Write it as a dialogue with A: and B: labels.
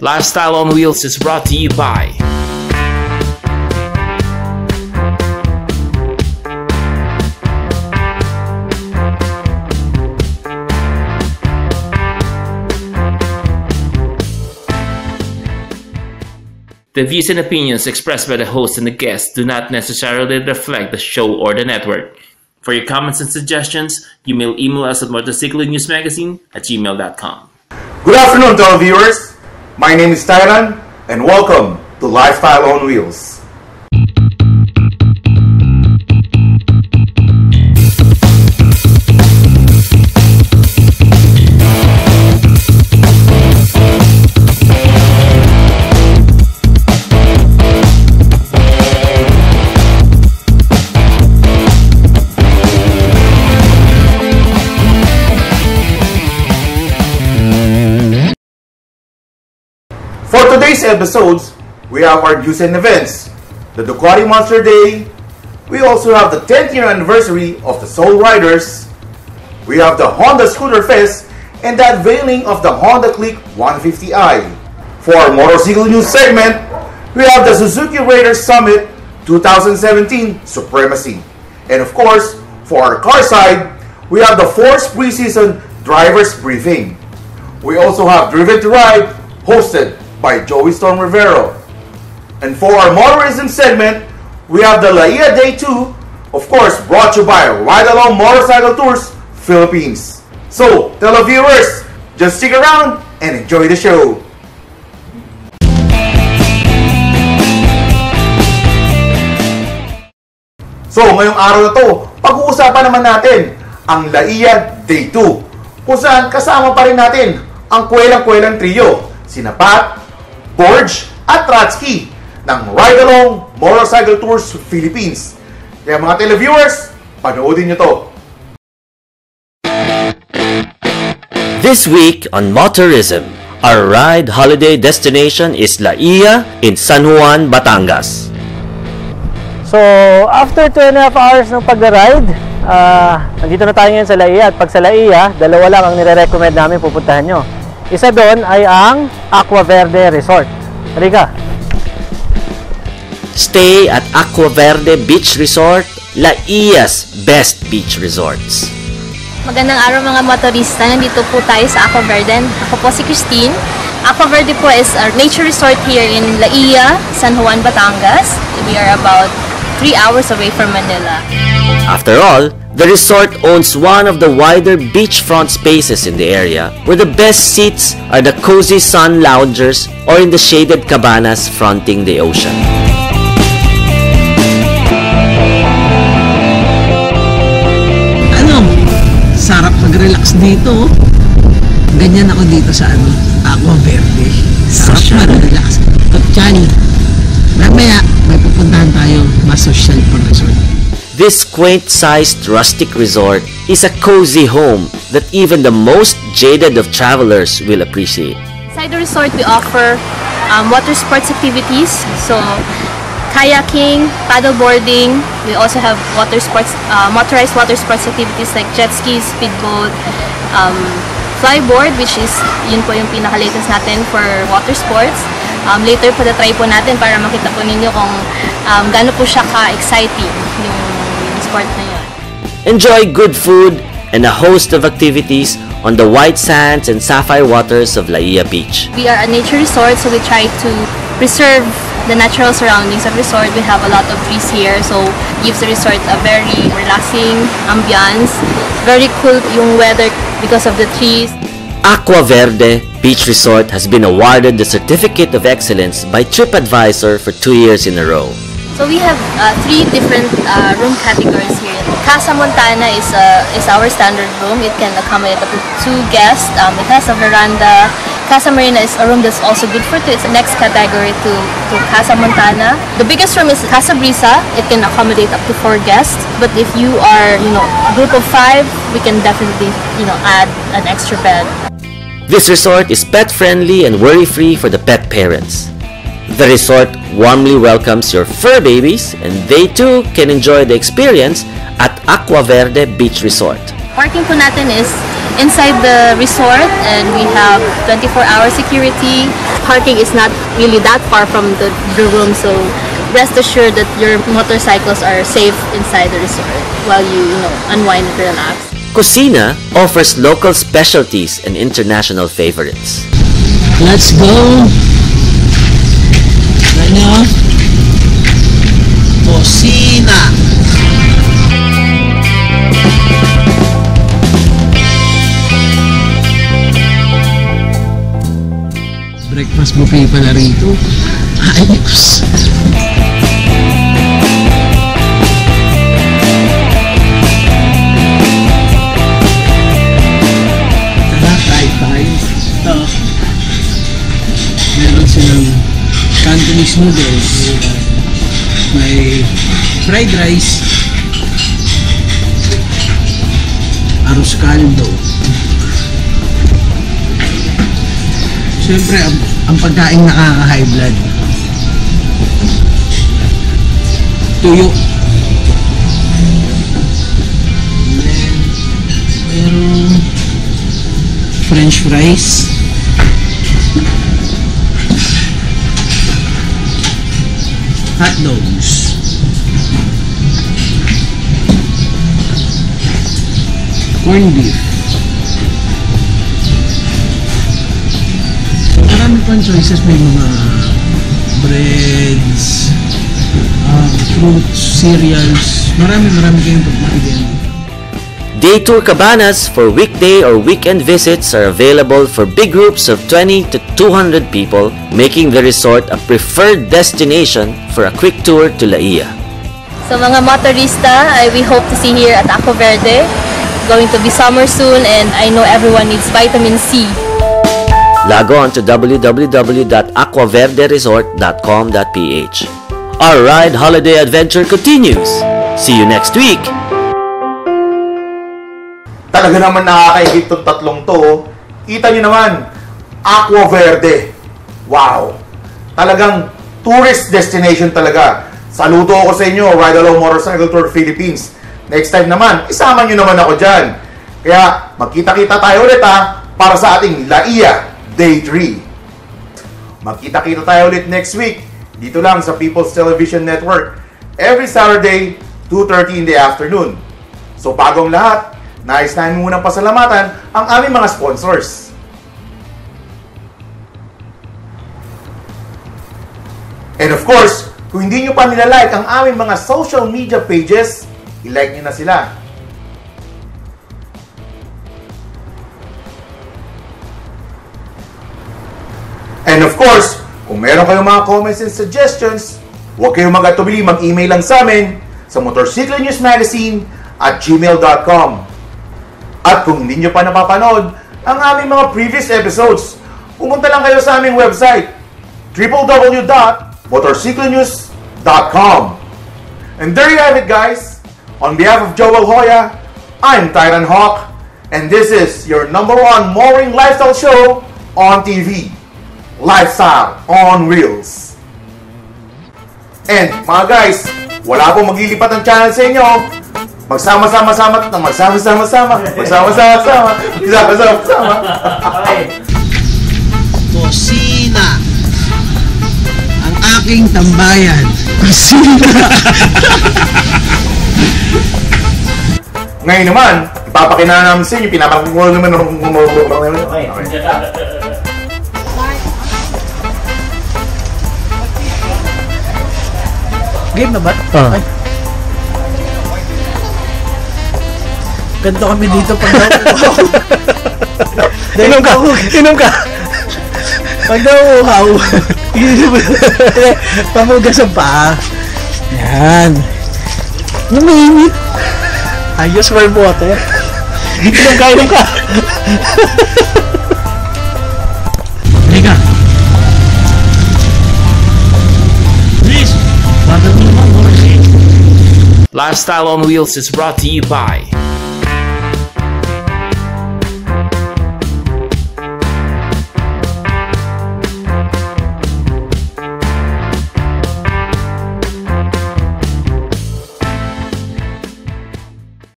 A: Lifestyle on Wheels is brought to you by The views and opinions expressed by the host and the guests do not necessarily reflect the show or the network. For your comments and suggestions, you may email us at motorcyclenewsmagazine at gmail.com.
B: Good afternoon to all viewers. My name is Tyran and welcome to Lifestyle on Wheels. Today's episodes, we have our news and events, the Ducati Monster Day, we also have the 10th year anniversary of the Soul Riders, we have the Honda Scooter Fest, and the unveiling of the Honda Click 150i. For our motorcycle news segment, we have the Suzuki Raiders Summit 2017 Supremacy. And of course, for our car side, we have the Force Preseason Drivers Briefing. We also have Driven to Ride, hosted by Joey Storm Rivero. And for our motorism segment, we have the Laia Day 2, of course, brought to you by Ride Along Motorcycle Tours Philippines. So, televiewers, just stick around and enjoy the show. So, ngayong araw na to, pag-uusapan naman natin ang Laia Day 2, kung saan kasama pa rin natin ang kwelang-kwelang trio, sina Pat, Borge at Tratsky ng Ride Along Motorcycle Tours Philippines. Kaya mga televiewers, panoodin nyo to.
C: This week on Motorism, our ride holiday destination is La Ia in San Juan, Batangas.
D: So, after 2 and a half hours ng pag-ride, ah, nandito na tayo ngayon sa Laia. At pag sa Laia, dalawa lang ang nire-recommend namin pupuntahan nyo. Isa doon ay ang Aqua Verde Resort. Halika.
C: Stay at Aqua Verde Beach Resort, La Ia's best beach resorts.
E: Magandang araw mga motorista. Nandito po tayo sa Aqua Verde. Ako po si Christine. Aqua Verde po is a nature resort here in La Ia, San Juan, Batangas. We are about 3 hours away from Manila.
C: After all, the resort owns one of the wider beachfront spaces in the area, where the best seats are the cozy sun loungers or in the shaded cabanas fronting the ocean.
F: ano, sarap mag-relax dito. Ganyan ako dito sa ano, Aqua Verde. Sarap mag-relax. At Chani, mamaya may pupuntahan tayo, mas social pa resort.
C: This quaint-sized rustic resort is a cozy home that even the most jaded of travelers will appreciate.
E: Inside the resort, we offer um, water sports activities. So, kayaking, paddleboarding. We also have water sports, uh, motorized water sports activities like jet skis, speedboat, um, flyboard, which is yun po yung pinaka-latest natin for water sports. Um, later po na-try po natin para makita po ninyo kung um, gaano po siya ka-exciting yung, yung sport na yun.
C: Enjoy good food and a host of activities on the white sands and sapphire waters of La Ia Beach.
E: We are a nature resort, so we try to preserve the natural surroundings of resort. We have a lot of trees here, so gives the resort a very relaxing ambiance. Very cool yung weather because of the trees.
C: Aqua Verde Beach Resort has been awarded the Certificate of Excellence by TripAdvisor for two years in a row.
E: So we have uh, three different uh, room categories here. Casa Montana is uh, is our standard room. It can accommodate up to two guests. Um, it has a veranda. Casa Marina is a room that's also good for two. It's the next category to, to Casa Montana. The biggest room is Casa Brisa. It can accommodate up to four guests. But if you are, you know, a group of five, we can definitely, you know, add an extra bed.
C: This resort is pet friendly and worry free for the pet parents. The resort warmly welcomes your fur babies and they too can enjoy the experience at Aqua Verde Beach Resort.
E: Parking po natin is inside the resort and we have 24-hour security. parking is not really that far from the, the room, so rest assured that your motorcycles are safe inside the resort while you, you know, unwind and relax.
C: Kusina offers local specialties and international favorites.
F: Let's go! Ano? Cocina! Breakfast buffet pala rito. Ayos! Fried rice. Arroz caldo. Siyempre, ang, ang pagkain nakaka-high blood. Tuyo. Merong french fries. Hot dogs. Corned beef. Marami pang choices. May mga breads, um, fruits, cereals. Marami, marami kayong pagpipilian.
C: Day tour cabanas for weekday or weekend visits are available for big groups of 20 to 200 people, making the resort a preferred destination for a quick tour to La Ia.
E: So mga motorista, I, we hope to see here at Aqua Verde. Going to be summer soon and I know everyone needs vitamin C.
C: Log on to www.aquaverderesort.com.ph. Our ride holiday adventure continues. See you next week.
B: Talaga naman nakakaigit tong tatlong to. oh. Kita nyo naman, Aqua Verde. Wow! Talagang tourist destination talaga. Saludo ako sa inyo, Ride Along Motorcycle Tour Philippines. Next time naman, isama nyo naman ako dyan. Kaya, magkita-kita tayo ulit ha, para sa ating Laia Day 3. Magkita-kita tayo ulit next week, dito lang sa People's Television Network. Every Saturday, 2.30 in the afternoon. So bagong lahat, nais namin munang pasalamatan ang aming mga sponsors. And of course, kung hindi nyo pa nilalike ang aming mga social media pages, i-like nyo na sila. And of course, kung meron kayong mga comments and suggestions, huwag kayong mag-atubili, mag-email lang sa amin sa Motorcycle News Magazine at gmail.com. At kung hindi nyo pa napapanood ang aming mga previous episodes, pumunta lang kayo sa aming website www.motorcyclenews.com And there you have it guys. On behalf of Joel Hoya, I'm Tyron Hawk, and this is your number one mooring lifestyle show on TV. Lifestyle on Reels. And mga guys, wala pong maglilipat ng channel sa inyo. Magsama-sama-sama magsama-sama-sama. Magsama-sama-sama. Magsama-sama-sama.
F: Kusina. Ang aking tambayan. Kusina.
B: Ngayon naman, ipapakina namin sa inyo, pinapakinggan naman Okay, okay.
F: Game na ba?
D: Ah.
F: Ay. Ganto kami dito pag nauuhaw.
D: Inom ka! Inom ka!
F: pag nauuhaw, pamugas ang paa. Yan. Luminit. Ayos warm water.
D: Inom ka! Inom ka!
F: Halika. Please, water mo mo,
A: Lifestyle on Wheels is brought to you by